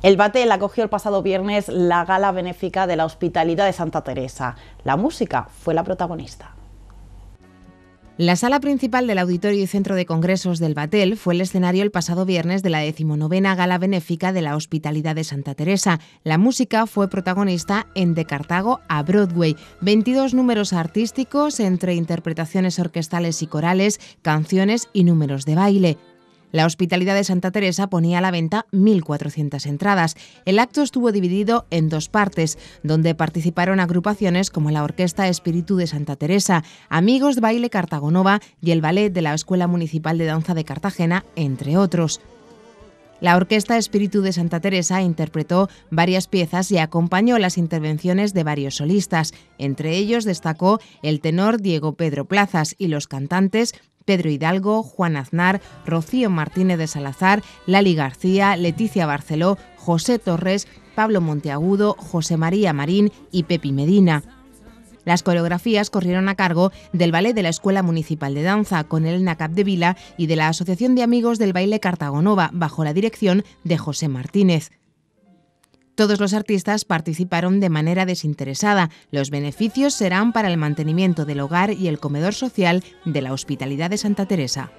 El Batel acogió el pasado viernes la gala benéfica de la Hospitalidad de Santa Teresa. La música fue la protagonista. La sala principal del Auditorio y Centro de Congresos del Batel fue el escenario el pasado viernes de la decimonovena gala benéfica de la Hospitalidad de Santa Teresa. La música fue protagonista en De Cartago a Broadway. 22 números artísticos entre interpretaciones orquestales y corales, canciones y números de baile. La Hospitalidad de Santa Teresa ponía a la venta 1.400 entradas. El acto estuvo dividido en dos partes, donde participaron agrupaciones como la Orquesta Espíritu de Santa Teresa, Amigos de Baile Cartagonova y el Ballet de la Escuela Municipal de Danza de Cartagena, entre otros. La Orquesta Espíritu de Santa Teresa interpretó varias piezas y acompañó las intervenciones de varios solistas. Entre ellos destacó el tenor Diego Pedro Plazas y los cantantes Pedro Hidalgo, Juan Aznar, Rocío Martínez de Salazar, Lali García, Leticia Barceló, José Torres, Pablo Monteagudo, José María Marín y Pepi Medina. Las coreografías corrieron a cargo del Ballet de la Escuela Municipal de Danza, con el NACAP de Vila y de la Asociación de Amigos del Baile Cartagonova, bajo la dirección de José Martínez. Todos los artistas participaron de manera desinteresada. Los beneficios serán para el mantenimiento del hogar y el comedor social de la Hospitalidad de Santa Teresa.